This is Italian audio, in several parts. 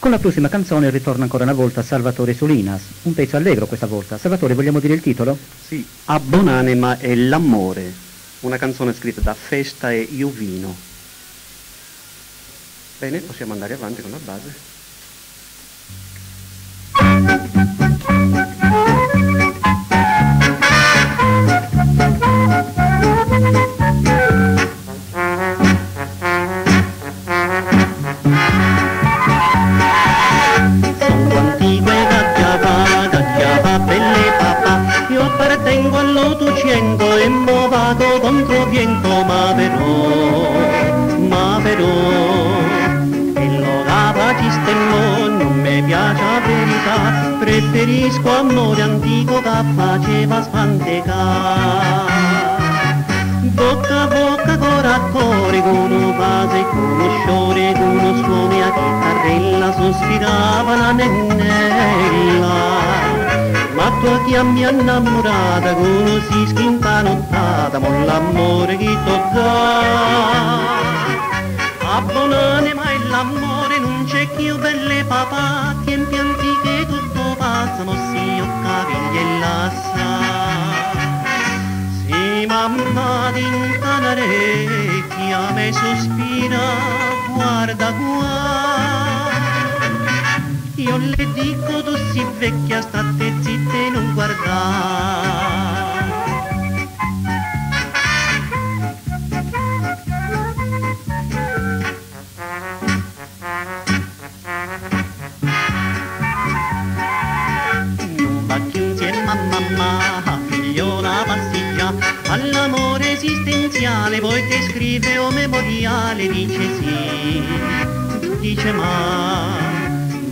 Con la prossima canzone ritorna ancora una volta Salvatore Solinas, un pezzo allegro questa volta. Salvatore, vogliamo dire il titolo? Sì, A Bonanima è l'amore, una canzone scritta da Festa e Iovino. Bene, possiamo andare avanti con la base. Viento, ma però, ma però, e lo capaciste no, non mi piace la verità, preferisco amore antico che faceva spantecare. Bocca a bocca, cuore a cuore, con un vaso e con uno sciore, con uno suono a chitarrella, sospirava la nennella. Ma tu chi mi ha innamorata, così schinta nottata, mo l'amore che t'ho dato. Abbonane mai l'amore non c'è più belle papà, tempi antiche tutto passa, mo si capigli e lassa. Si mamma tinta un'orecchia, me sospira, guarda qua. Io le dico tu si vecchia, state zitta mamma, figliola passiglia, all'amore esistenziale, poi ti scrive o memoriale, dice sì, dice ma,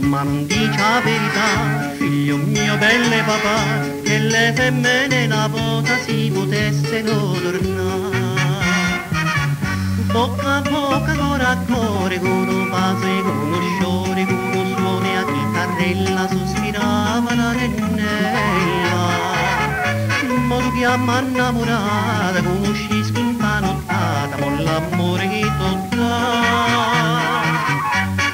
ma non dice la verità, figlio mio belle papà, che le femmine una volta si potessero tornare. Bocca a bocca, cuore a cuore, con un vaso Tu chiama innamorata, conosci schinta nottata, mo l'amore che t'ho dato.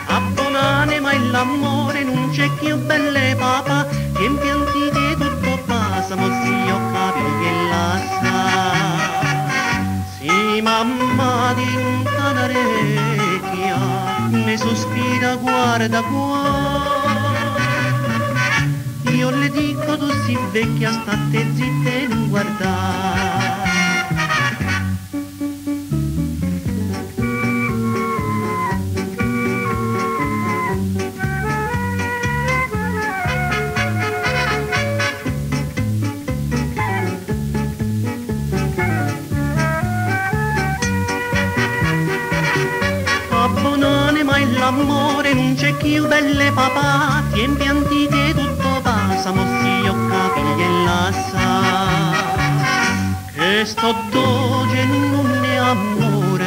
Abbonane mai l'amore non c'è più belle papà, tempi antichi tutto passa, mo si io capigli e lassa. Sì, mamma tinta un'orecchia, mi sospira, guarda qua. Io le dico tu si vecchia, state zitta e non guardare. Abbonane mai l'amore non c'è più belle papà, Che sto doge non è amore,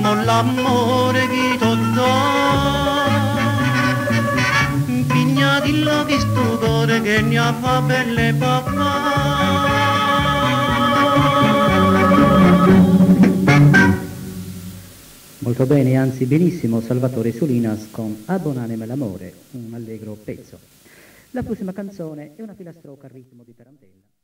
mo l'amore che t'ho dato. Pigna dillo che sto cuore che ne fa belle papà. Molto bene, anzi benissimo, Salvatore Solinas con Abbonaneme l'amore, un allegro pezzo. La prossima canzone è una filastrocca al ritmo di tarantella.